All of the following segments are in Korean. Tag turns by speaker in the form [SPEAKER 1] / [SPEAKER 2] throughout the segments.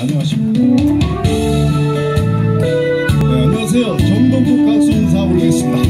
[SPEAKER 1] 안녕하십니까. 네, 안녕하세요. 전동국 가수 인사 올리겠습니다.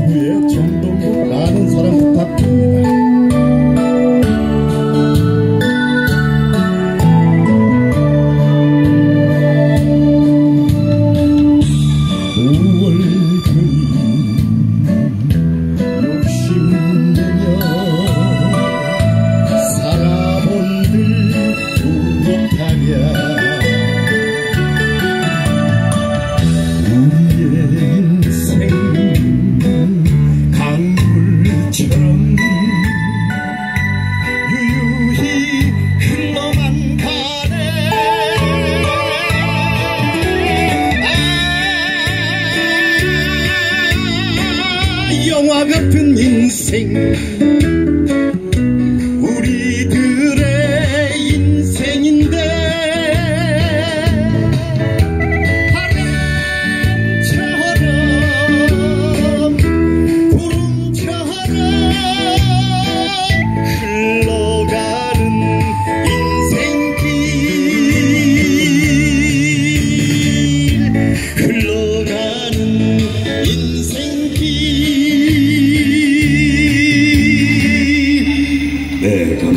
[SPEAKER 1] take 情。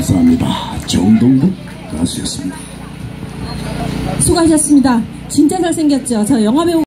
[SPEAKER 1] 감사합니다. 정동국 가수였습니다.
[SPEAKER 2] 수고하셨습니다. 진짜 잘생겼죠? 저 영화배우